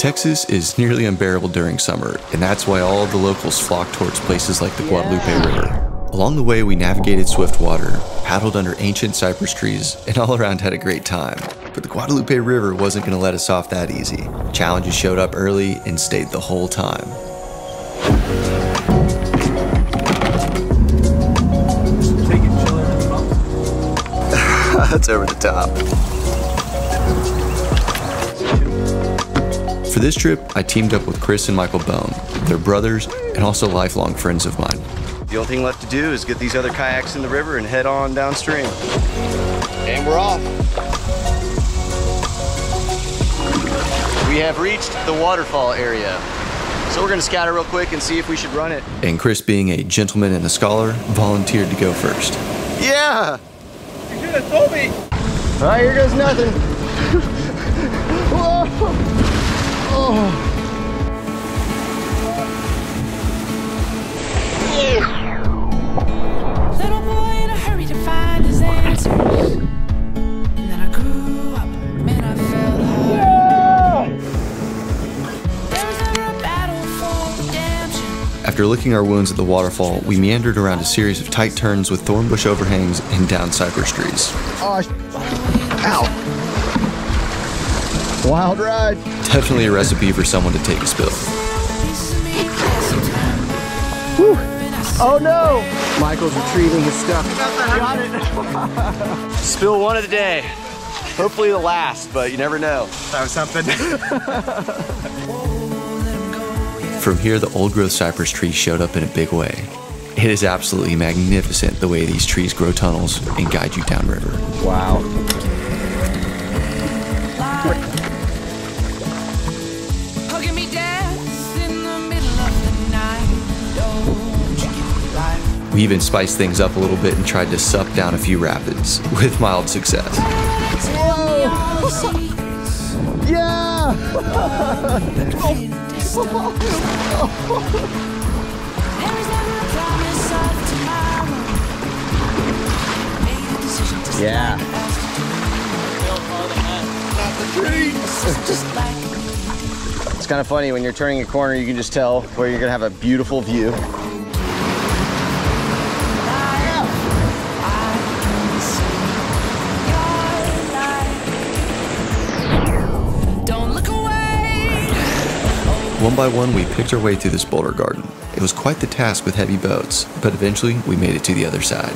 Texas is nearly unbearable during summer, and that's why all of the locals flock towards places like the Guadalupe River. Along the way, we navigated swift water, paddled under ancient cypress trees, and all around had a great time. But the Guadalupe River wasn't going to let us off that easy. Challenges showed up early and stayed the whole time. That's over the top. For this trip, I teamed up with Chris and Michael Bone. They're brothers and also lifelong friends of mine. The only thing left to do is get these other kayaks in the river and head on downstream. And we're off. We have reached the waterfall area. So we're gonna scatter real quick and see if we should run it. And Chris, being a gentleman and a scholar, volunteered to go first. Yeah! You should have told me. All right, here goes nothing. Whoa! After licking our wounds at the waterfall, we meandered around a series of tight turns with thorn bush overhangs and down cypress trees. Oh, ow. Wild ride. Definitely a recipe for someone to take a spill. Pieces of me passing time. And I Oh no! Michael's retrieving his stuff. Got it. Spill one of the day. Hopefully the last, but you never know. That was something. From here, the old growth cypress tree showed up in a big way. It is absolutely magnificent the way these trees grow tunnels and guide you downriver. Wow. We even spiced things up a little bit and tried to sup down a few rapids, with mild success. Tell me all the secrets. Yeah! There is never a promise of tomorrow. Made a decision to Yeah. It's just like It's kind of funny when you're turning a corner, you can just tell where you're gonna have a beautiful view. One by one, we picked our way through this boulder garden. It was quite the task with heavy boats, but eventually we made it to the other side.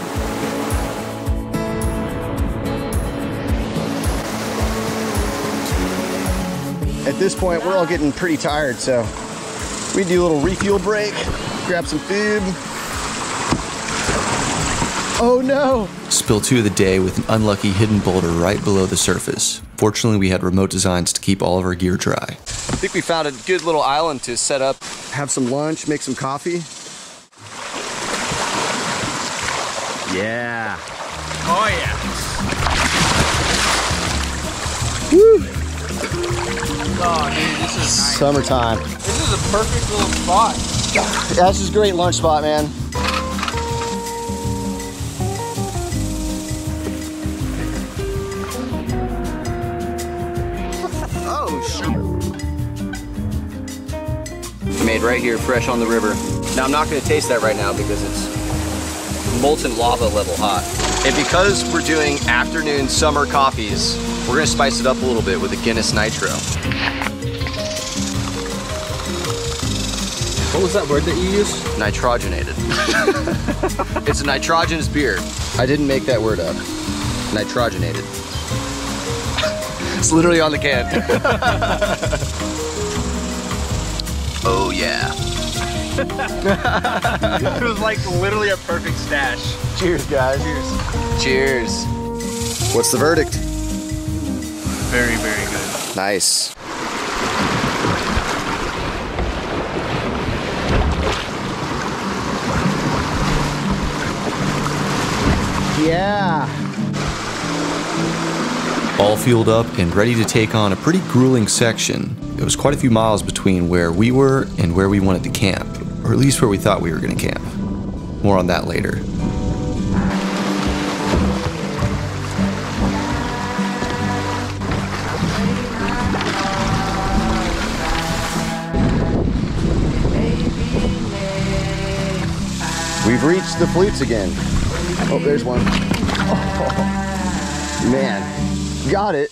At this point, we're all getting pretty tired, so we do a little refuel break, grab some food. Oh no! Spill two of the day with an unlucky hidden boulder right below the surface. Fortunately, we had remote designs to keep all of our gear dry. I think we found a good little island to set up, have some lunch, make some coffee. Yeah. oh yeah. Oh, dude, this is nice. Summertime. This is a perfect little spot. Yeah, this is a great lunch spot, man. Right here, fresh on the river. Now, I'm not going to taste that right now because it's molten lava level hot. And because we're doing afternoon summer coffees, we're to spice it up a little bit with a Guinness Nitro. What was that word that you used? Nitrogenated. it's a nitrogenous beer. I didn't make that word up. Nitrogenated. it's literally on the can. oh yeah. It was like literally a perfect stash. Cheers, guys. Cheers. Cheers. What's the verdict? Very, very good. Nice. Yeah. All fueled up and ready to take on a pretty grueling section. It was quite a few miles between where we were and where we wanted to camp, or at least where we thought we were going to camp. More on that later. We've reached the flutes again. Oh, there's one. Oh, man, got it.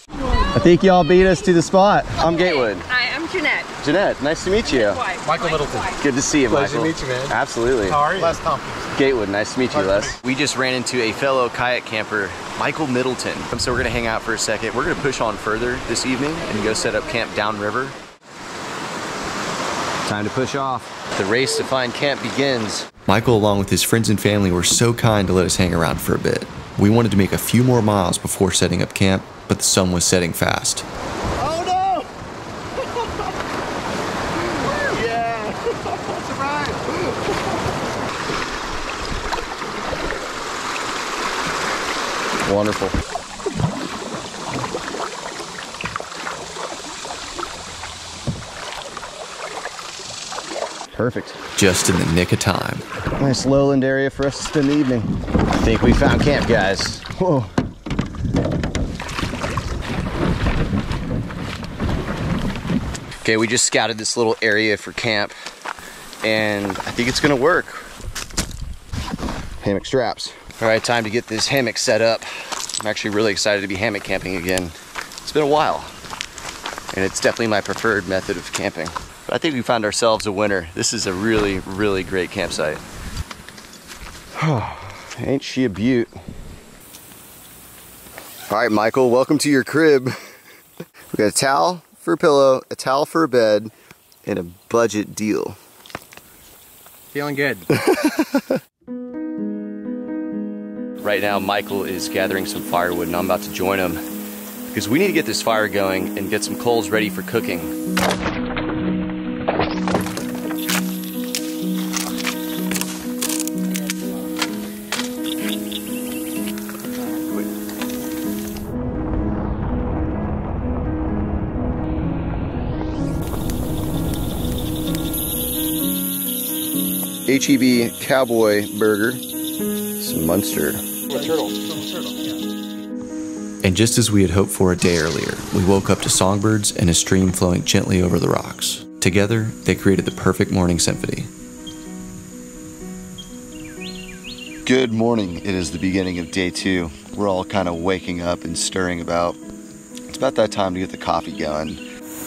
I think y'all beat us to the spot. I'm Gatewood. Hi, I'm Jeanette. Jeanette, nice to meet you. Wife. Michael Middleton. Good to see you, Pleasure Michael. to meet you, man. Absolutely. How are you? Les Tompkins. Gatewood, nice to meet you, Les. We just ran into a fellow kayak camper, Michael Middleton. So we're gonna hang out for a second. We're gonna push on further this evening and go set up camp downriver. Time to push off. The race to find camp begins. Michael, along with his friends and family, were so kind to let us hang around for a bit. We wanted to make a few more miles before setting up camp, but the sun was setting fast. Oh no! yeah! Surprise! Wonderful. Perfect. Just in the nick of time. Nice lowland area for us to spend the evening. I think we found camp, guys. Whoa. Okay, we just scouted this little area for camp, and I think it's gonna work. Hammock straps. All right, time to get this hammock set up. I'm actually really excited to be hammock camping again. It's been a while, and it's definitely my preferred method of camping. But I think we found ourselves a winner. This is a really, really great campsite. Ain't she a beaut? All right, Michael, welcome to your crib. We got a towel for a pillow, a towel for a bed, and a budget deal. Feeling good. Right now, Michael is gathering some firewood, and I'm about to join him because we need to get this fire going and get some coals ready for cooking. HEB E Cowboy Burger, some Munster. And just as we had hoped for a day earlier, we woke up to songbirds and a stream flowing gently over the rocks. Together, they created the perfect morning symphony. Good morning. It is the beginning of day two. We're all kind of waking up and stirring about. It's about that time to get the coffee going.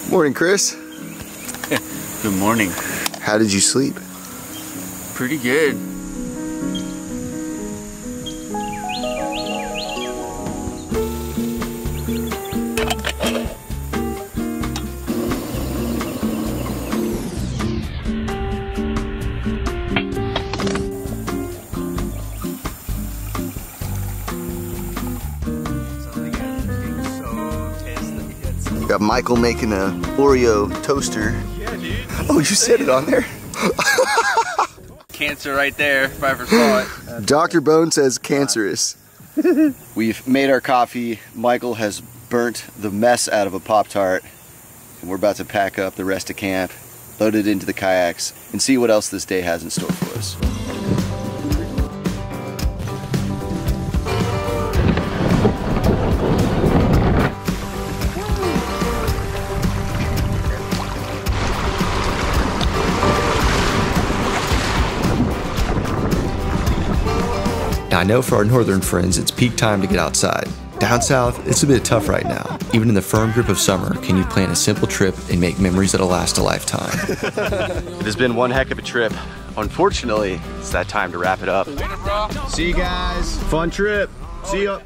Morning, Chris. Good morning. How did you sleep? Pretty good. Got Michael making a Oreo toaster. Yeah, dude. Oh, you said it on there. Cancer right there, if I ever saw it. Dr. Bone says cancerous. We've made our coffee. Michael has burnt the mess out of a Pop Tart. And we're about to pack up the rest of camp, load it into the kayaks, and see what else this day has in store for us. Now, I know for our northern friends, it's peak time to get outside. Down south, it's a bit tough right now. Even in the firm grip of summer, can you plan a simple trip and make memories that'll last a lifetime? It has been one heck of a trip. Unfortunately, it's that time to wrap it up. See you guys. Fun trip. See ya.